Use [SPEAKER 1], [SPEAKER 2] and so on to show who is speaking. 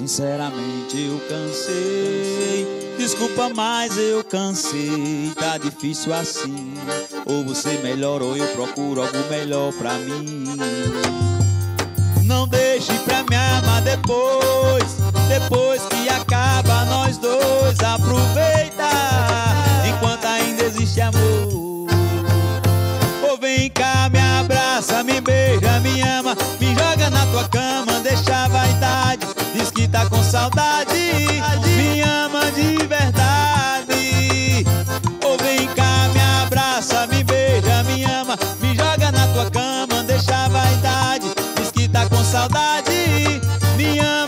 [SPEAKER 1] Sinceramente eu cansei. Desculpa, mas eu cansei. Tá difícil assim. Ou você melhor ou eu procuro algo melhor pra mim. Não deixe pra me amar depois. Depois que acaba nós dois. Aproveita enquanto ainda existe amor. Ou vem cá, tá com saudade. Me ama de verdade. Ou vem cá, me abraça, me beija, me ama, me joga na tua cama, deixa a vaidade. Diz que tá com saudade. Me ama.